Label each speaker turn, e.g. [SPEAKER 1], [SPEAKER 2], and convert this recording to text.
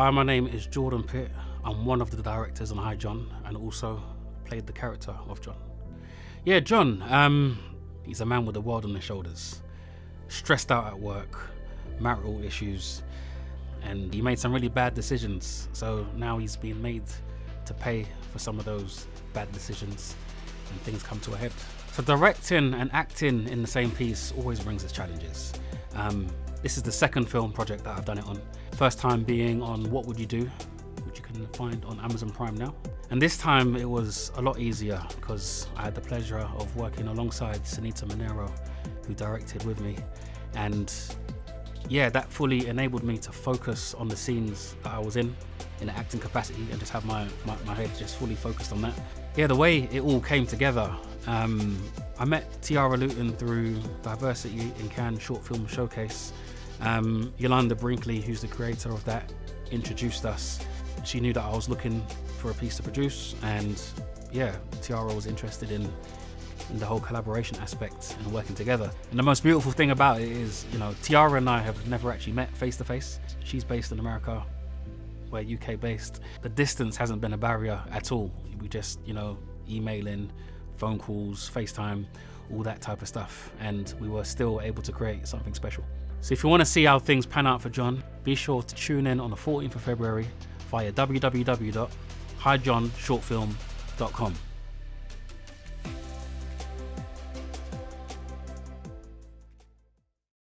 [SPEAKER 1] Hi, my name is Jordan Pitt. I'm one of the directors on Hi John and also played the character of John. Yeah, John, um, he's a man with the world on his shoulders. Stressed out at work, marital issues, and he made some really bad decisions. So now he's being made to pay for some of those bad decisions and things come to a head. So directing and acting in the same piece always brings its challenges. Um, this is the second film project that I've done it on. First time being on What Would You Do, which you can find on Amazon Prime now. And this time it was a lot easier because I had the pleasure of working alongside Sinitta Monero, who directed with me. And yeah, that fully enabled me to focus on the scenes that I was in, in an acting capacity, and just have my, my, my head just fully focused on that. Yeah, the way it all came together, um, I met Tiara Luten through Diversity in Cannes Short Film Showcase. Um, Yolanda Brinkley, who's the creator of that, introduced us. She knew that I was looking for a piece to produce, and yeah, Tiara was interested in in the whole collaboration aspect and working together. And the most beautiful thing about it is, you know, Tiara and I have never actually met face to face. She's based in America, we're UK based. The distance hasn't been a barrier at all. We just, you know, emailing, phone calls, FaceTime, all that type of stuff. And we were still able to create something special. So if you want to see how things pan out for John, be sure to tune in on the 14th of February via www.hijohnshortfilm.com.